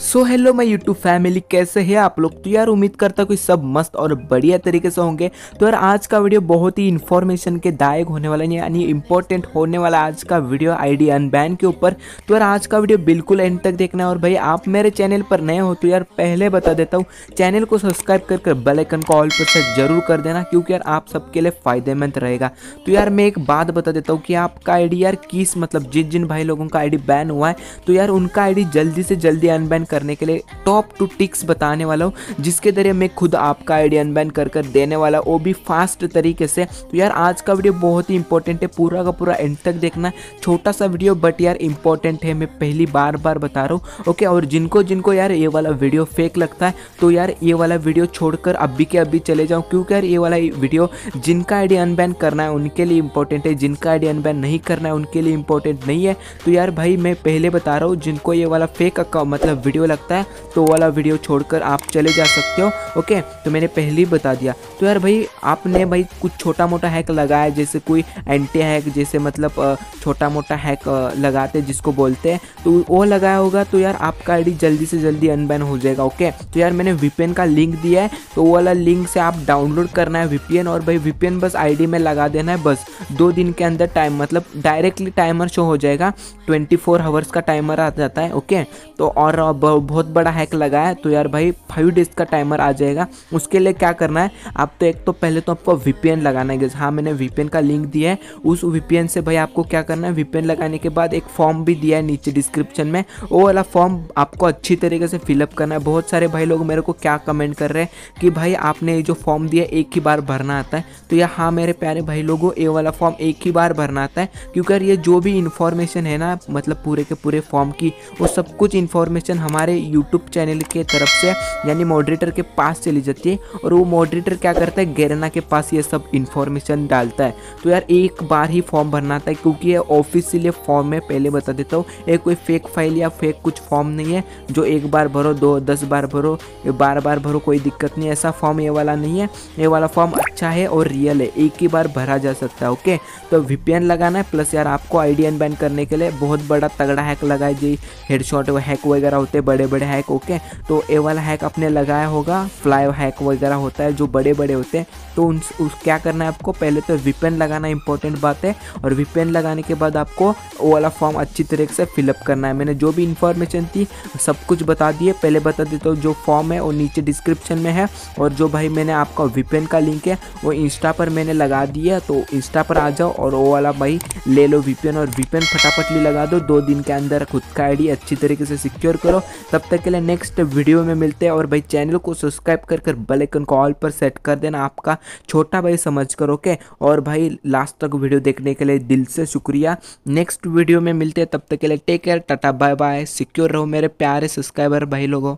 सो hello मैं YouTube family कैसे है आप लोग? तो यार, उम्मीद करता कोई सब मस्त और बढ़िया तरीके से होंगे। तो यार, आज का वीडियो बहुत ही इन्फॉर्मेशन के दायक होने वाला है, यानी इंपॉर्टेंट होने वाला आज का वीडियो आईडी अनबैन के ऊपर। तो यार, आज का वीडियो बिल्कुल एंड तक देखना और भाई, आप मेरे चैनल पर नए हो तो यार, पहले बता देता हूँ चैनल को सब्सक्राइब कर कर बेलाइकन को ऑल पर सेट ज़रूर कर देना, क्योंकि यार, आप सबके लिए फ़ायदेमंद रहेगा। तो यार, मैं एक बात बता देता हूँ कि आपका आईडी यार, किस मतलब जिन जिन भाई लोगों का आईडी बैन हुआ है तो यार, उनका आईडी जल्दी से जल्दी अनबैन करने के लिए टॉप टू टिक्स बताने वाला हूँ, जिसके ज़रिए मैं खुद आपका आईडी अनबैन कर कर देने वाला, वो भी फास्ट तरीके से। तो यार, आज का वीडियो बहुत ही इंपॉर्टेंट है, पूरा का पूरा एंड तक देखना छोटा सा वीडियो बट यार इंपॉर्टेंट है, मैं पहली बार बार बता रहा हूँ। ओके और जिनको जिनको यार, ये वाला वीडियो फेक लगता है तो यार, ये वाला वीडियो छोड़कर अभी के अभी चले जाऊँ क्योंकि यार, ये वाला वीडियो जिनका आईडी अनबैन करना है, उनके लिए इंपॉर्टेंट है, जिनका आईडी अनबैन नहीं करना है, उनके लिए इंपॉर्टेंट नहीं है। तो यार, भाई, मैं पहले बता रहा हूँ, जिनको ये वाला फेक अकाउंट मतलब वीडियो लगता है है तो वाला वीडियो छोड़कर आप चले जा सकते हो, ओके? तो मैंने पहले ही बता दिया। तो यार भाई, आपने भाई कुछ छोटा मोटा हैक लगाया, जैसे कोई एंटी हैक जैसे मतलब छोटा मोटा हैक लगाते जिसको बोलते हैं तो वो लगाया होगा तो यार आपका आईडी जल्दी से जल्दी अनबैन हो जाएगा ओके तो यार मैंने वीपीएन का लिंक दिया है तो वो वाला लिंक से आप डाउनलोड करना है वीपीएन और भाई वीपीएन बस आईडी में लगा देना है, बस। दो दिन के अंदर टाइम मतलब डायरेक्टली टाइमर शो हो जाएगा ट्वेंटी फोर आवर्स का टाइमर आ जाता है ओके तो और बहुत बड़ा हैक लगा है तो यार भाई फाइव डेज़ का टाइमर आ जाएगा। उसके लिए क्या करना है, आप तो एक तो पहले तो आपको वीपीएन लगाना है हाँ मैंने वीपीएन का लिंक दिया है। उस वीपीएन से भाई आपको क्या करना है? वीपीएन लगाने के बाद एक फॉर्म भी दिया है नीचे डिस्क्रिप्शन में। वो वाला फॉर्म आपको अच्छी तरीके से फिलअप करना है। बहुत सारे भाई लोग मेरे को क्या कमेंट कर रहे हैं कि भाई आपने जो फॉर्म दिया एक ही बार भरना आता है। तो यार हाँ मेरे प्यारे भाई लोगों, ये वाला फॉर्म एक ही बार भरना आता है। क्योंकि ये जो भी इन्फॉर्मेशन है ना मतलब पूरे के पूरे फॉर्म की, वो सब कुछ इन्फॉर्मेशन हमारे यूट्यूब चैनल के तरफ़ से, यानी मॉडरेटर के पास चली जाती है। और वो मॉडरेटर क्या करता है, गेरना के पास ये सब इन्फॉर्मेशन डालता है। तो यार, एक बार ही फॉर्म भरना था, क्योंकि ये ऑफिशियल फॉर्म में पहले बता देता हूँ, ये कोई फेक फ़ाइल या फेक कुछ फॉर्म नहीं है, जो एक बार भरो, दो, दस बार भरो बार बार भरो, कोई दिक्कत नहीं, ऐसा फॉर्म ये वाला नहीं है। ये वाला फॉर्म अच्छा है और रियल है, एक ही बार भरा जा सकता है ओके तो वीपीएन लगाना है प्लस यार आपको आईडी अनबैन करने के लिए बहुत बड़ा तगड़ा हैक लगाए जी हेडशॉट हैक वगैरह होते हैं बड़े बड़े हैक ओके तो ए वाला हैक आपने लगाया होगा फ्लाई हैक वगैरह होता है, जो बड़े बड़े होते हैं तो उन, उस, क्या करना है आपको? पहले तो विपेन लगाना इंपॉर्टेंट बात है और विपेन लगाने के बाद आपको वो वाला फॉर्म अच्छी तरीके से फिलअप करना है। मैंने जो भी इन्फॉर्मेशन थी, सब कुछ बता दिए। पहले बता देता हूँ, जो फॉर्म है वो नीचे डिस्क्रिप्शन में है और जो भाई मैंने आपका विपेन का लिंक है, वो इंस्टा पर मैंने लगा दिया तो इंस्टा पर आ जाओ और वो वाला भाई ले लो वीपेन और वीपेन फटाफटली लगा दो। दो दिन के अंदर खुद का आईडी अच्छी तरीके से सिक्योर करो। तब तक के लिए नेक्स्ट वीडियो में मिलते हैं और भाई चैनल को सब्सक्राइब कर कर बेल को ऑल पर सेट कर देना आपका छोटा भाई समझ कर ओके और भाई लास्ट तक वीडियो देखने के लिए दिल से शुक्रिया। नेक्स्ट वीडियो में मिलते हैं, तब तक के लिए take care tata bye bye secure रहो मेरे प्यारे सब्सक्राइबर भाई लोगों।